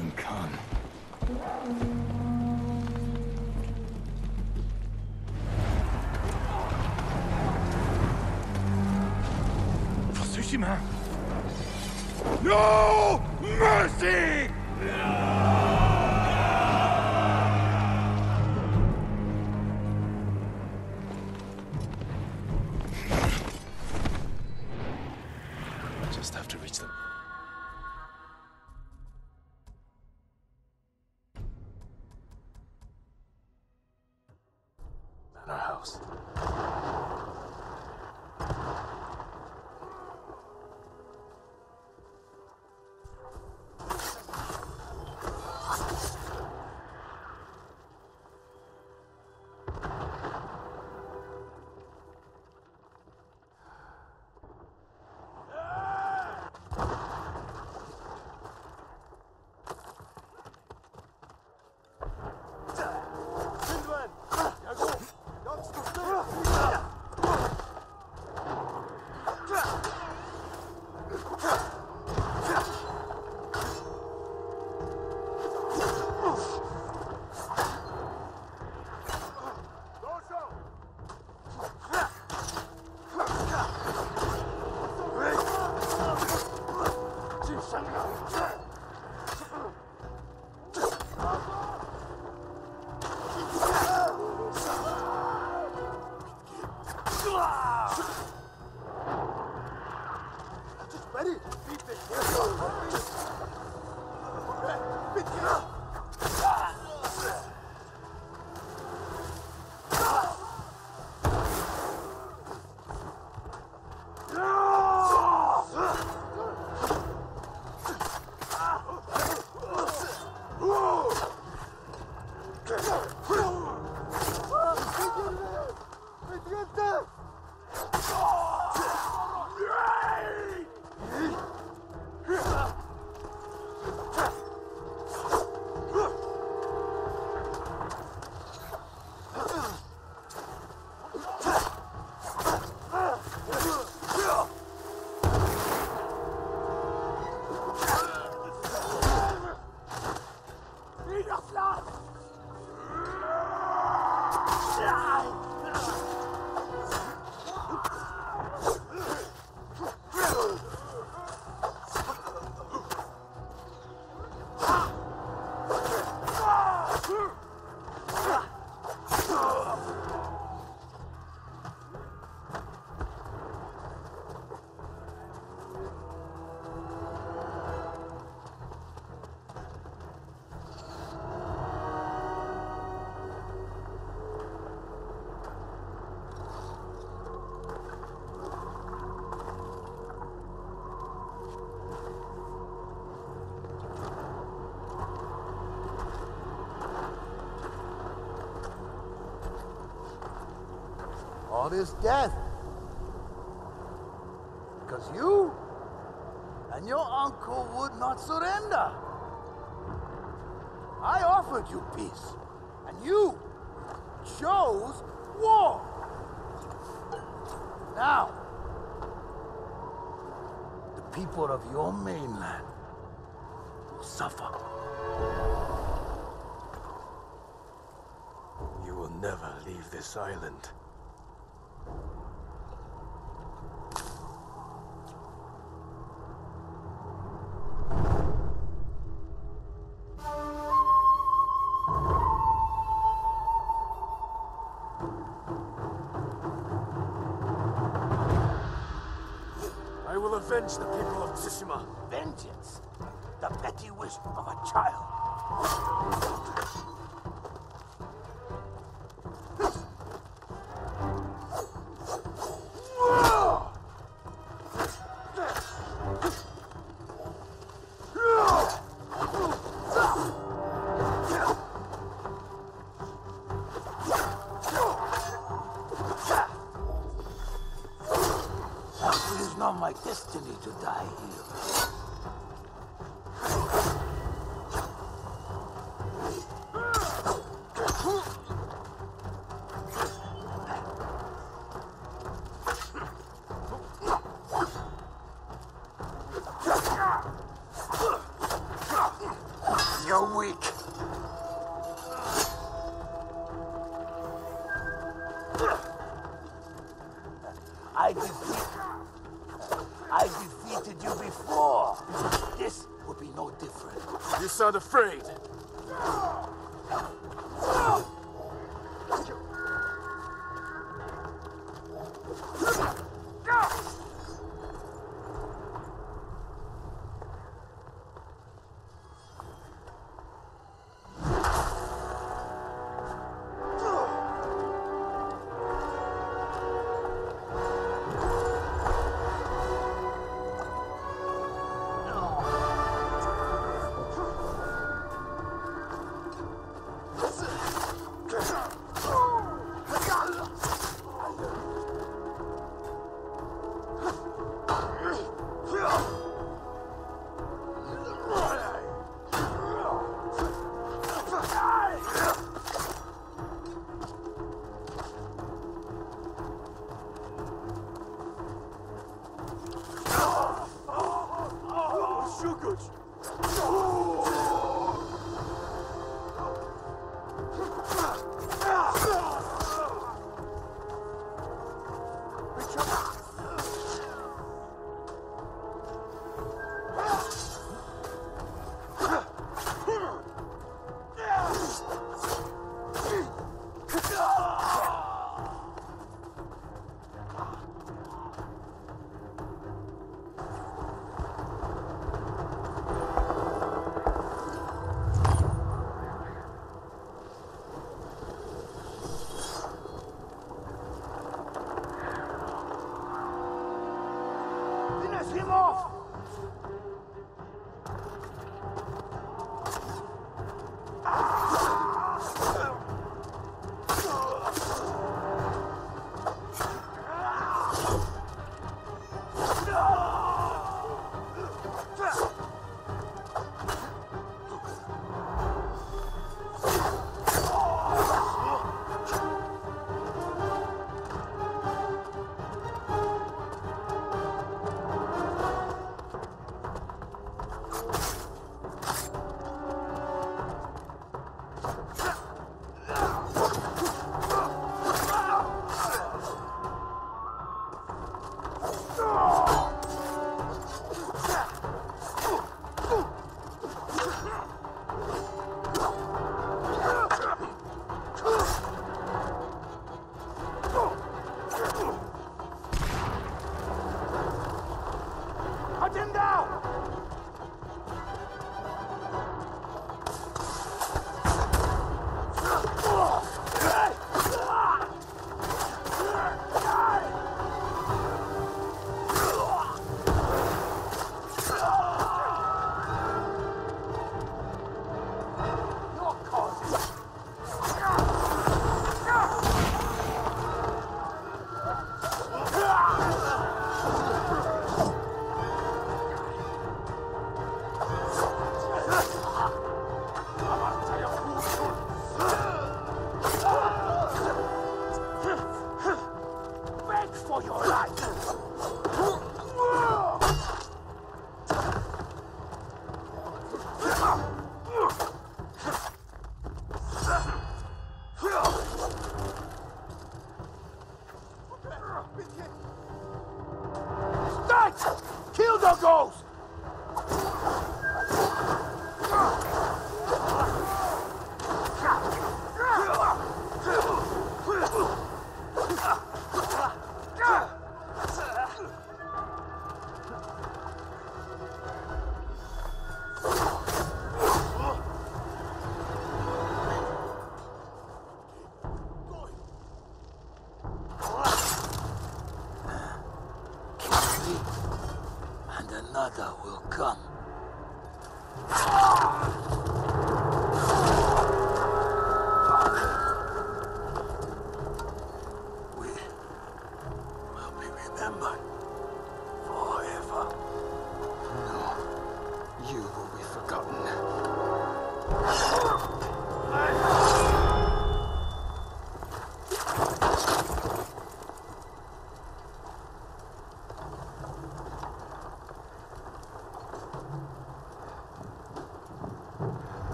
soon come. For Tsushima! No mercy! All this death. Because you and your uncle would not surrender. I offered you peace, and you chose war. Now, the people of your mainland will suffer. You will never leave this island. Avenge the people of Tsushima. Vengeance, the petty wish of a child. Destiny to die here. Hunt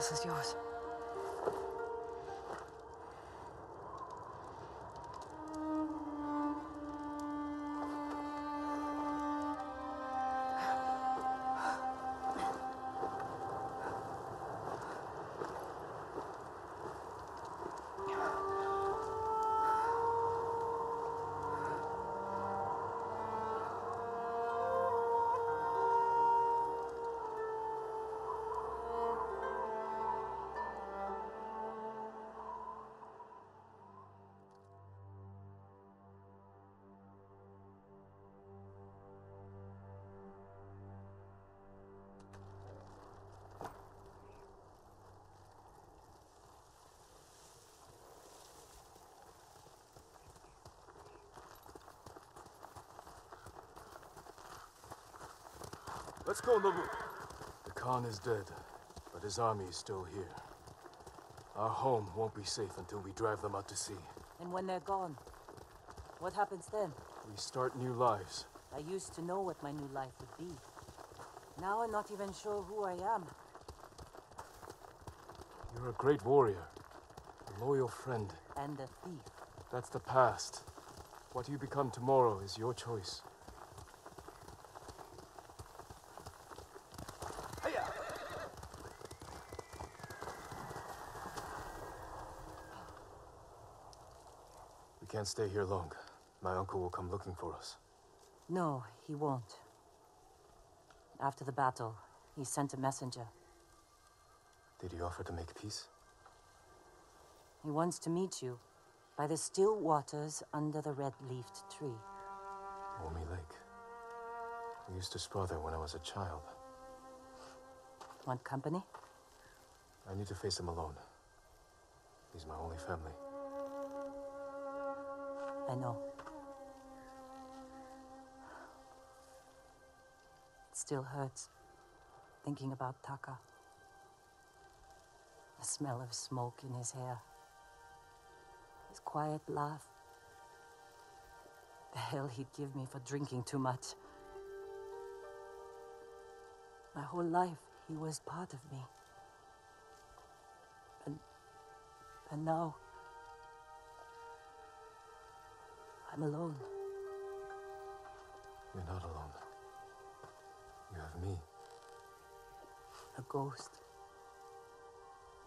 This is yours. Let's go, Nobu. The Khan is dead, but his army is still here. Our home won't be safe until we drive them out to sea. And when they're gone, what happens then? We start new lives. I used to know what my new life would be. Now I'm not even sure who I am. You're a great warrior, a loyal friend. And a thief. That's the past. What you become tomorrow is your choice. Can't stay here long. My uncle will come looking for us. No, he won't. After the battle, he sent a messenger. Did he offer to make peace? He wants to meet you by the still waters under the red-leafed tree. Omi Lake. We used to spar there when I was a child. Want company? I need to face him alone. He's my only family. I know. It still hurts thinking about Taka. The smell of smoke in his hair. His quiet laugh. The hell he'd give me for drinking too much. My whole life, he was part of me. And. and now. I'm alone. You're not alone. You have me. A ghost.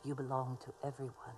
You belong to everyone.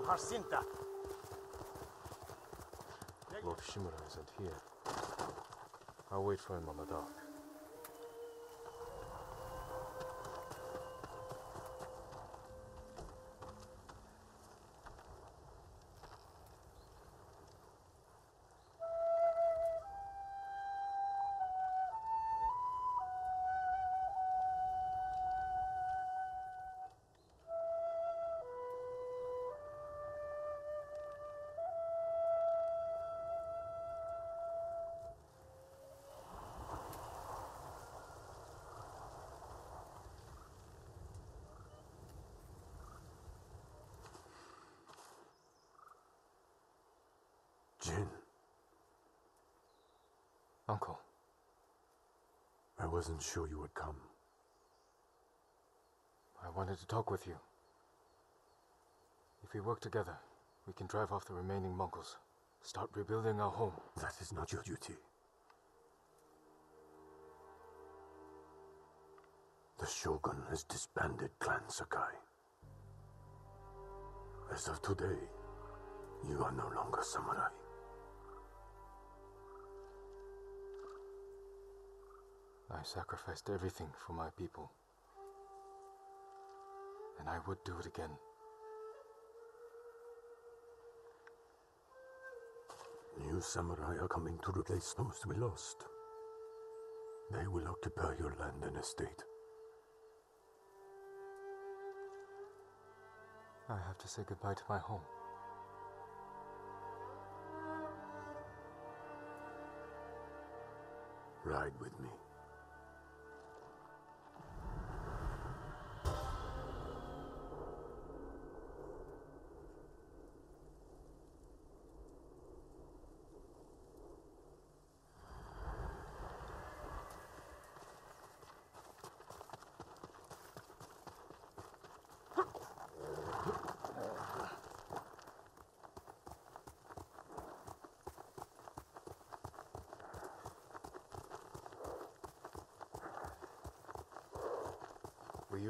Harsinta. Lord Shimura isn't here. I'll wait for him on the dock. Uncle, I wasn't sure you would come. I wanted to talk with you. If we work together, We can drive off the remaining Mongols. Start rebuilding our home. That is not your duty. The Shogun has disbanded Clan Sakai. As of today, you are no longer samurai. I sacrificed everything for my people. And I would do it again. New samurai are coming to replace those we lost. They will occupy your land and estate. I have to say goodbye to my home. Ride with me.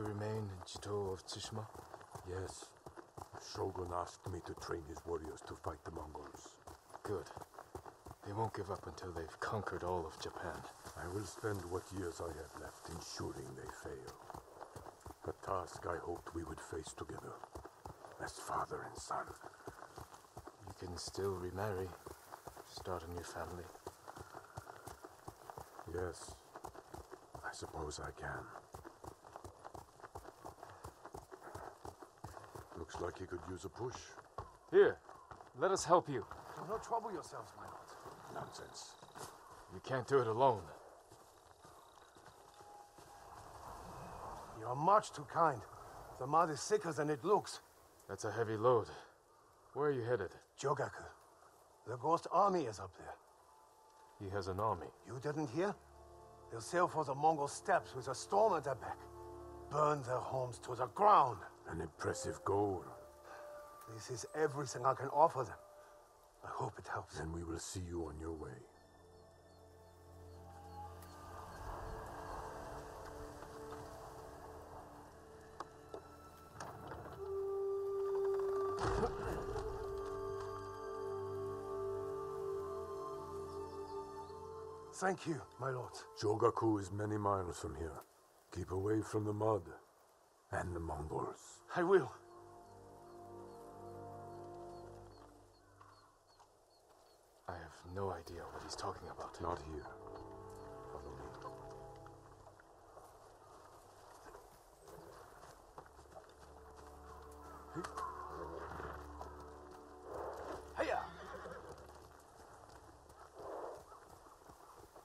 Remain in jito of Tsushima? Yes. Shogun asked me to train his warriors to fight the Mongols. Good. They won't give up until they've conquered all of Japan. I will spend what years I have left ensuring they fail. A task I hoped we would face together, as father and son. You can still remarry, start a new family. Yes, I suppose I can. Like he could use a push. Here, let us help you. Do not trouble yourselves, my lord. Nonsense. You can't do it alone. You are much too kind. The mud is thicker than it looks. That's a heavy load. Where are you headed? Jogaku. The ghost army is up there. He has an army. You didn't hear? They'll sail for the Mongol steppes with a storm at their back. Burn their homes to the ground. An impressive goal. This is everything I can offer them. I hope it helps. Then we will see you on your way. Thank you, my lords. Jogaku is many miles from here. Keep away from the mud and the Mongols. I will. I have no idea what he's talking about. Not here. Follow me. Hiya!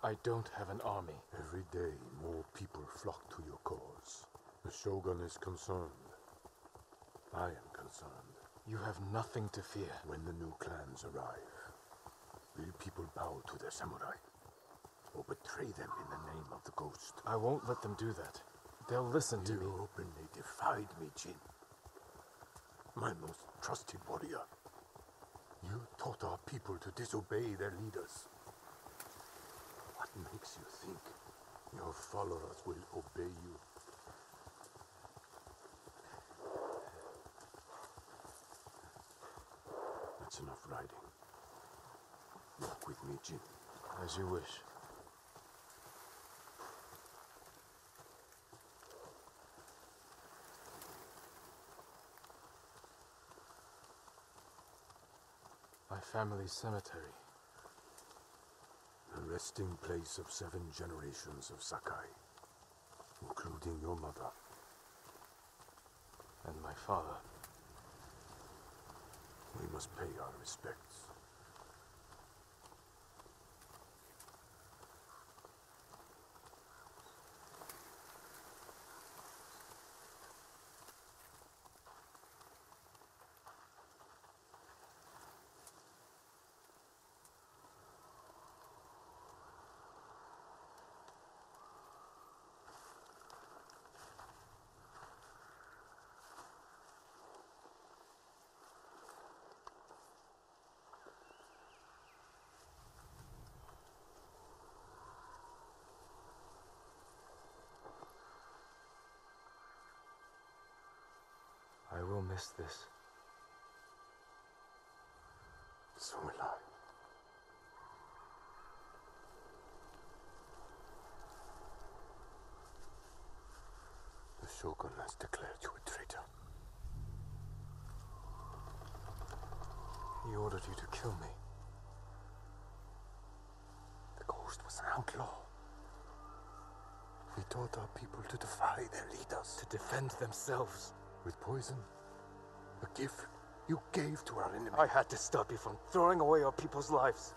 I don't have an army. Every day, more people flock to your cause. The Shogun is concerned. I am concerned. You have nothing to fear. When the new clans arrive, will people bow to their samurai? Or betray them in the name of the ghost? I won't let them do that. They'll listen to me. You openly defied me, Jin. My most trusted warrior. You taught our people to disobey their leaders. What makes you think your followers will obey you? That's enough riding. Walk with me, Jin. As you wish. My family's cemetery. The resting place of seven generations of Sakai, including your mother. And my father. Must pay our respects. Miss this. So will I. The Shogun has declared you a traitor. He ordered you to kill me. The ghost was an outlaw. He taught our people to defy their leaders. To defend themselves. With poison, a gift you gave to our enemy. I had to stop you from throwing away our people's lives.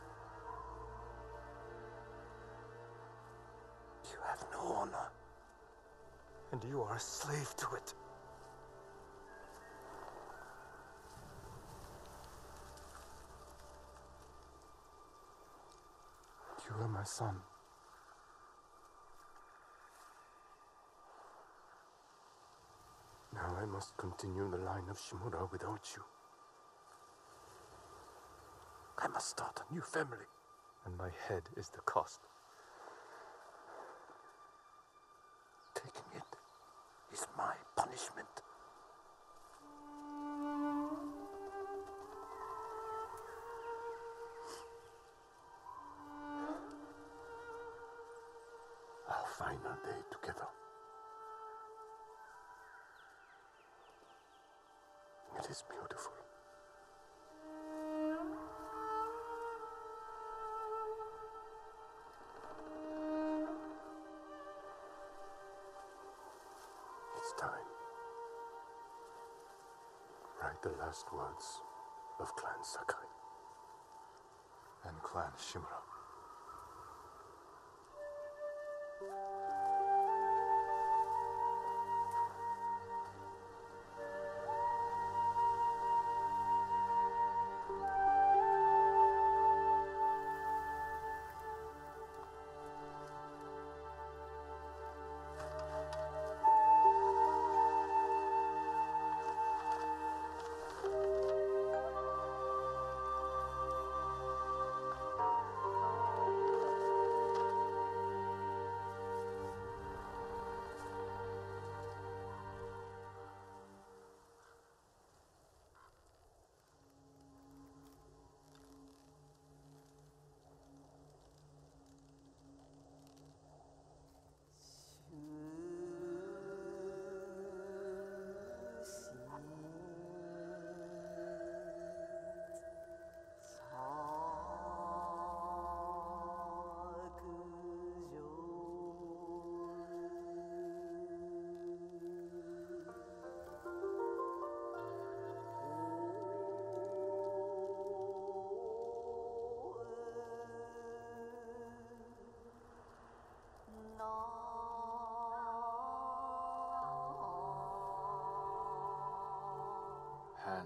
You have no honor. And you are a slave to it. You are my son. Now I must continue the line of Shimura without you. I must start a new family. And my head is the cost. Taking it is my punishment. Write the last words of Clan Sakai. And Clan Shimura.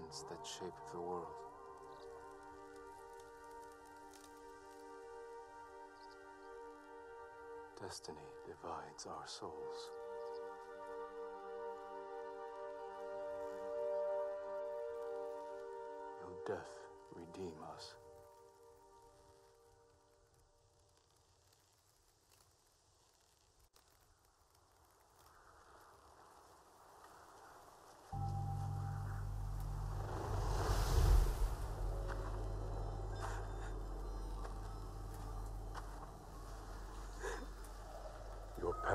Hands that shape the world. Destiny divides our souls. Will death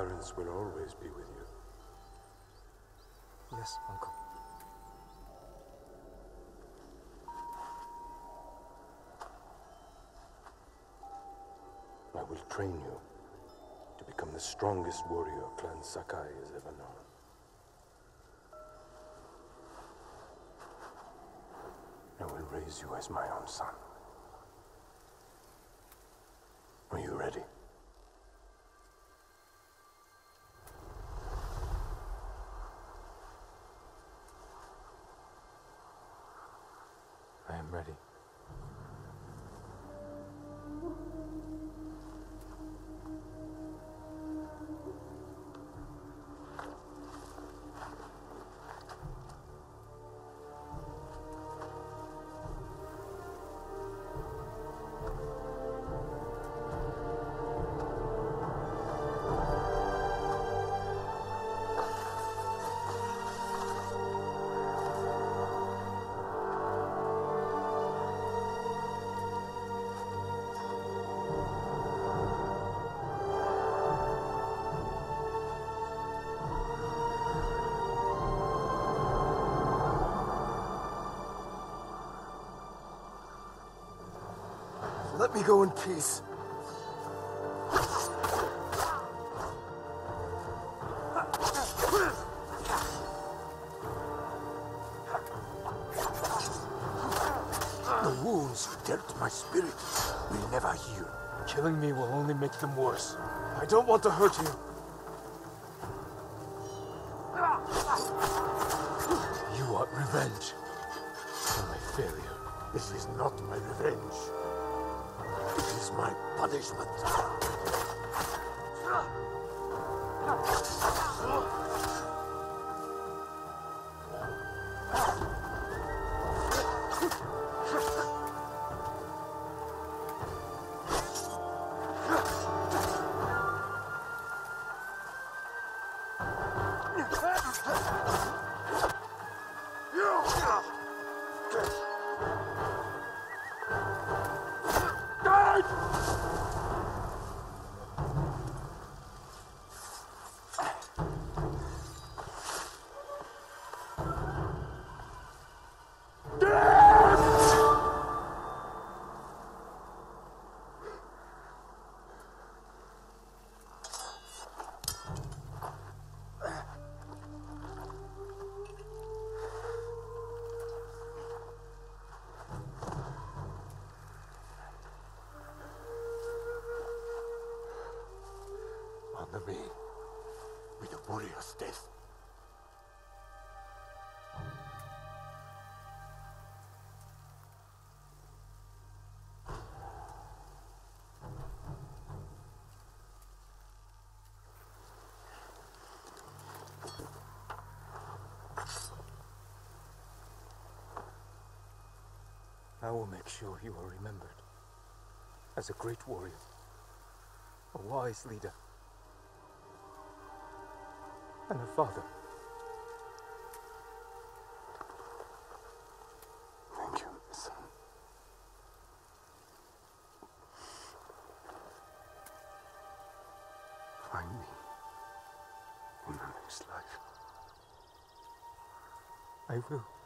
parents will always be with you. Yes, Uncle. I will train you to become the strongest warrior Clan Sakai has ever known. I will raise you as my own son. Are you ready? Let me go in peace. The wounds you dealt my spirit will never heal. Killing me will only make them worse. I don't want to hurt you. You want revenge for my failure. This is not my revenge. My punishment. I will make sure you are remembered as a great warrior, a wise leader, and a father. Thank you, son. Find me in the next life. I will.